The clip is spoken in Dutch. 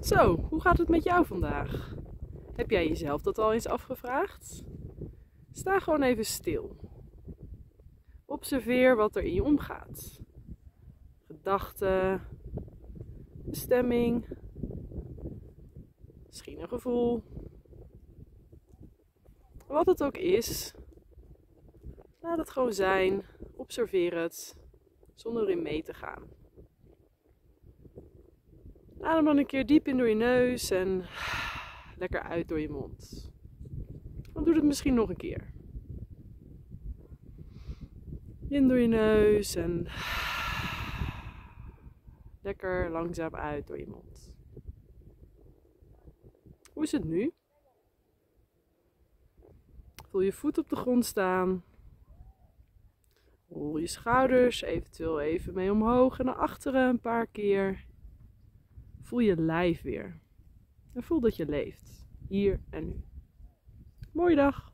Zo, hoe gaat het met jou vandaag? Heb jij jezelf dat al eens afgevraagd? Sta gewoon even stil. Observeer wat er in je omgaat. Gedachten, bestemming, misschien een gevoel. Wat het ook is, laat het gewoon zijn. Observeer het zonder erin mee te gaan. Adem dan een keer diep in door je neus en lekker uit door je mond. Dan doe het misschien nog een keer. In door je neus en lekker langzaam uit door je mond. Hoe is het nu? Voel je voet op de grond staan. Rol je schouders eventueel even mee omhoog en naar achteren een paar keer. Voel je lijf weer. En voel dat je leeft. Hier en nu. Mooie dag.